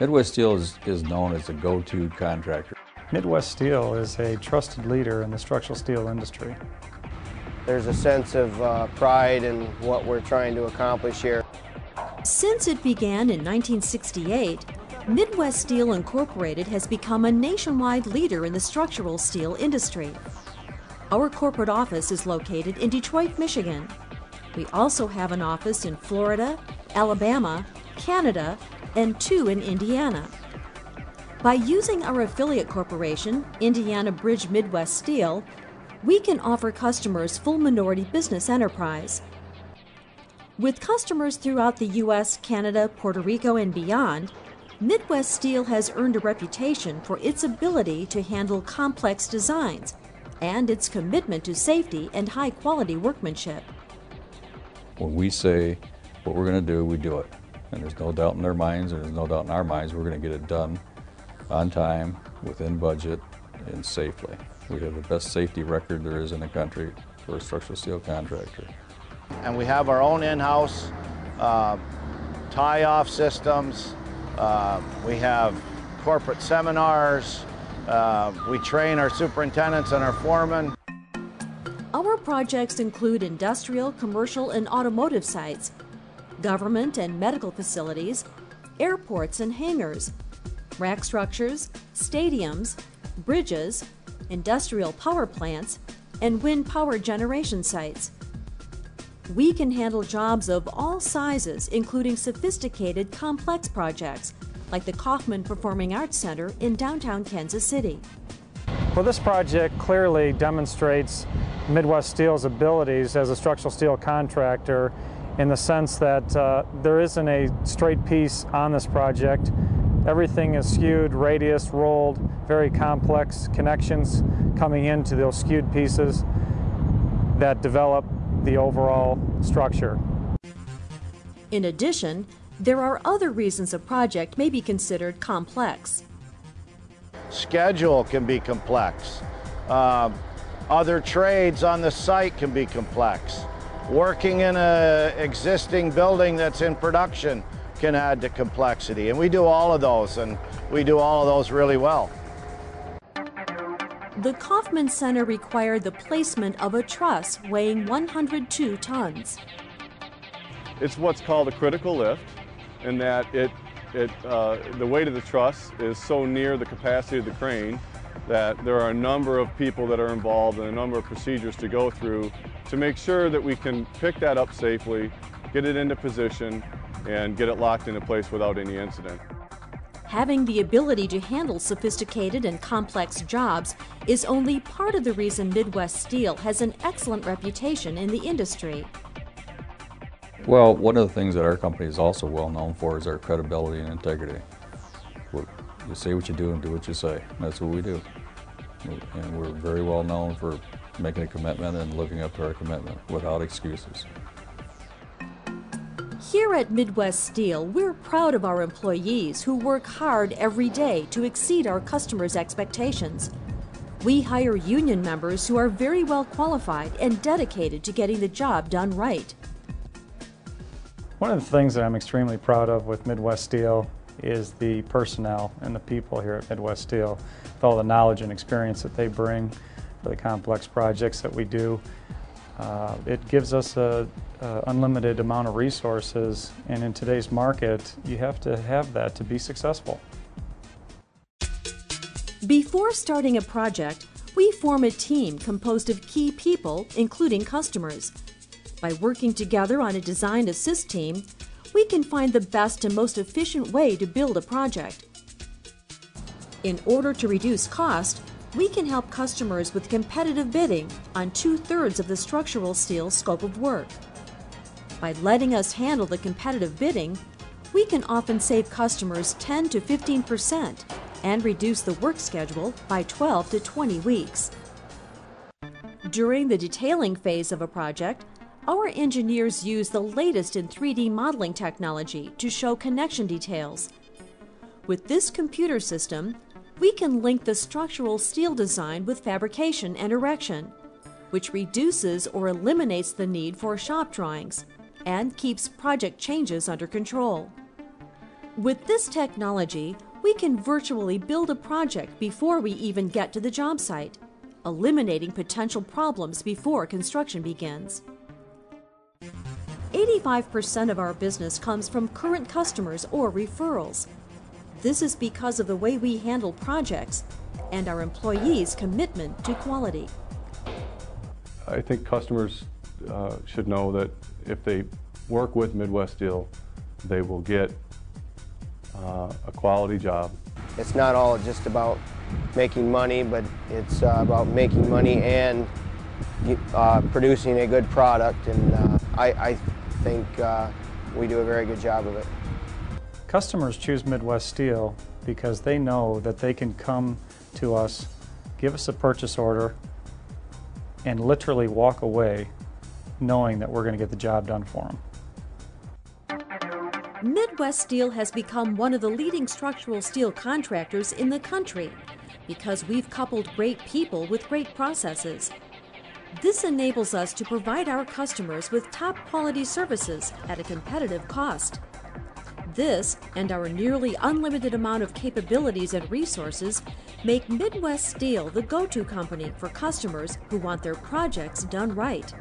Midwest Steel is, is known as the go-to contractor. Midwest Steel is a trusted leader in the structural steel industry. There's a sense of uh, pride in what we're trying to accomplish here. Since it began in 1968, Midwest Steel Incorporated has become a nationwide leader in the structural steel industry. Our corporate office is located in Detroit, Michigan. We also have an office in Florida, Alabama, Canada, and two in Indiana. By using our affiliate corporation, Indiana Bridge Midwest Steel, we can offer customers full minority business enterprise. With customers throughout the U.S., Canada, Puerto Rico, and beyond, Midwest Steel has earned a reputation for its ability to handle complex designs and its commitment to safety and high quality workmanship. When we say what we're going to do, we do it. And there's no doubt in their minds, and there's no doubt in our minds, we're going to get it done on time, within budget, and safely. We have the best safety record there is in the country for a structural steel contractor. And we have our own in-house uh, tie-off systems. Uh, we have corporate seminars. Uh, we train our superintendents and our foremen. Our projects include industrial, commercial, and automotive sites, government and medical facilities, airports and hangars, rack structures, stadiums, bridges, industrial power plants, and wind power generation sites. We can handle jobs of all sizes, including sophisticated, complex projects, like the Kauffman Performing Arts Center in downtown Kansas City. Well, this project clearly demonstrates Midwest Steel's abilities as a structural steel contractor in the sense that uh, there isn't a straight piece on this project. Everything is skewed, radius, rolled, very complex connections coming into those skewed pieces that develop the overall structure. In addition, there are other reasons a project may be considered complex. Schedule can be complex. Uh, other trades on the site can be complex. Working in an existing building that's in production can add to complexity. And we do all of those, and we do all of those really well. The Kauffman Center required the placement of a truss weighing 102 tons. It's what's called a critical lift, in that it, it, uh, the weight of the truss is so near the capacity of the crane that there are a number of people that are involved and a number of procedures to go through to make sure that we can pick that up safely, get it into position, and get it locked into place without any incident. Having the ability to handle sophisticated and complex jobs is only part of the reason Midwest Steel has an excellent reputation in the industry. Well, one of the things that our company is also well known for is our credibility and integrity. We're, you say what you do and do what you say. That's what we do. And we're very well known for making a commitment and living up to our commitment without excuses. Here at Midwest Steel, we're proud of our employees who work hard every day to exceed our customers' expectations. We hire union members who are very well qualified and dedicated to getting the job done right. One of the things that I'm extremely proud of with Midwest Steel is the personnel and the people here at Midwest Steel, with all the knowledge and experience that they bring for the complex projects that we do. Uh, it gives us a, a, unlimited amount of resources, and in today's market, you have to have that to be successful. Before starting a project, we form a team composed of key people, including customers. By working together on a design assist team, we can find the best and most efficient way to build a project. In order to reduce cost, we can help customers with competitive bidding on two thirds of the structural steel scope of work. By letting us handle the competitive bidding, we can often save customers 10 to 15 percent and reduce the work schedule by 12 to 20 weeks. During the detailing phase of a project, our engineers use the latest in 3D modeling technology to show connection details. With this computer system, we can link the structural steel design with fabrication and erection, which reduces or eliminates the need for shop drawings and keeps project changes under control. With this technology, we can virtually build a project before we even get to the job site, eliminating potential problems before construction begins. 85% of our business comes from current customers or referrals. This is because of the way we handle projects and our employees' commitment to quality. I think customers uh, should know that if they work with Midwest Steel, they will get uh, a quality job. It's not all just about making money, but it's uh, about making money and uh, producing a good product, and uh, I, I, think uh, we do a very good job of it. Customers choose Midwest Steel because they know that they can come to us, give us a purchase order, and literally walk away knowing that we're going to get the job done for them. Midwest Steel has become one of the leading structural steel contractors in the country because we've coupled great people with great processes. This enables us to provide our customers with top quality services at a competitive cost. This and our nearly unlimited amount of capabilities and resources make Midwest Steel the go to company for customers who want their projects done right.